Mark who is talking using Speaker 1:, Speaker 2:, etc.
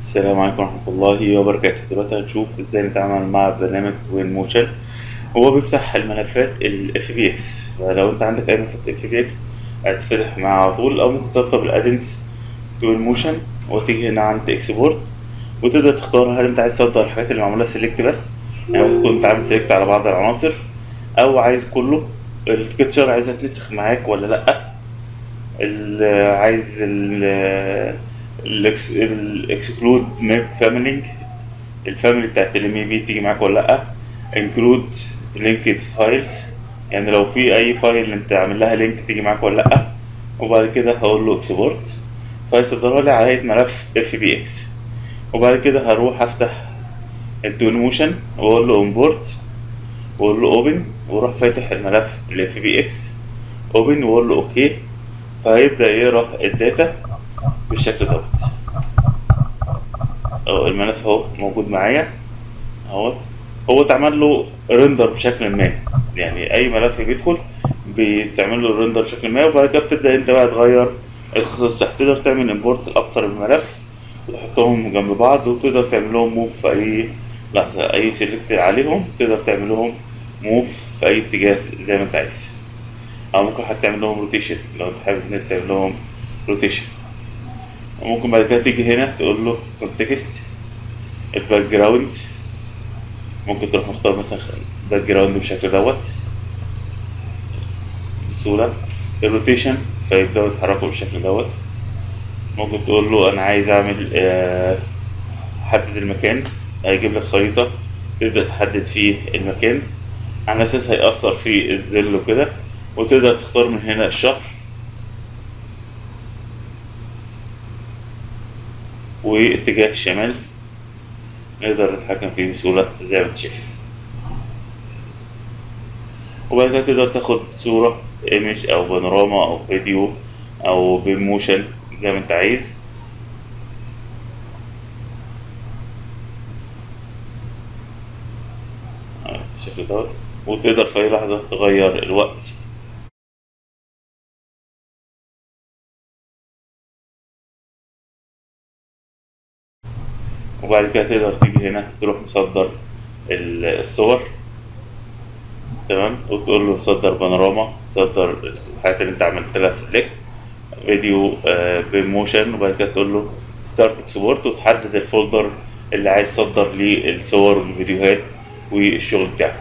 Speaker 1: السلام عليكم ورحمة الله وبركاته. دلوقتي هنشوف إزاي نتعامل مع برنامج توين موشن هو بيفتح الملفات ال FBX فلو أنت عندك أي ملفات FBX هتتفتح معاه على طول أو ممكن ترتب ال add-ins توين موشن وتيجي هنا عند export وتقدر تختار هل أنت عايز تصدر الحاجات اللي معمولة select بس يعني ممكن أنت عامل select على بعض العناصر أو عايز كله. ال texture عايزها تنسخ معاك ولا لأ؟ عايز ال الاكسكلود ماب family ال family بتاعت ال MEP تيجي معاك ولا لأ؟ include linked files يعني لو في أي file أنت عامل لها link تيجي معاك ولا لأ؟ وبعد كده هقول له export فيصدرها لي على هيئه ملف FBX وبعد كده هروح أفتح التوين موشن وأقول له import وأقول له open وأروح فاتح الملف ال FBX open وأقول له okay فهيبدأ يقرأ ال data. بالشكل دوت اهو الملف أهو موجود معايا. أهوت. هو اتعمل له render بشكل ما. يعني أي ملف بيدخل بيتعمل له render بشكل ما وبعد كده بتبدأ أنت بقى تغير الخصائص تقدر تعمل import لاكتر من ملف وتحطهم جنب بعض وتقدر تعمل لهم move في أي لحظة أي select عليهم. تقدر تعمل لهم move في أي اتجاه زي ما أنت عايز. أو ممكن حتى تعمل لهم rotation لو أنت حابب تعمل لهم rotation وممكن بعد كده تيجي هنا تقول له context ال background ممكن تروح مختار مثلا background بالشكل دوت. بسهولة. ال rotation فيبدأوا يتحركوا بالشكل دوت. ممكن تقول له أنا عايز أعمل حدد المكان. هيجيب لك خريطة تبدأ تحدد فيه المكان. على أساس هيأثر في الظل وكده. وتقدر تختار من هنا الشهر واتجاه الشمال نقدر نتحكم فيه بسهولة زي ما انت شايف. وبعد كده تقدر تاخد صورة ايمج أو بانوراما أو فيديو أو بموشن زي ما انت عايز. آه، بالشكل دوت. وتقدر في أي لحظة تغير الوقت. وبعد كده تقدر تيجي هنا تروح مصدر ال- الصور تمام؟ وتقول له صدر بانوراما صدر الحاجات اللي انت عملت لها select فيديو آه، ب motion وبعد كده تقول له start export وتحدد ال folder اللي عايز تصدر ليه الصور والفيديوهات والشغل بتاعك.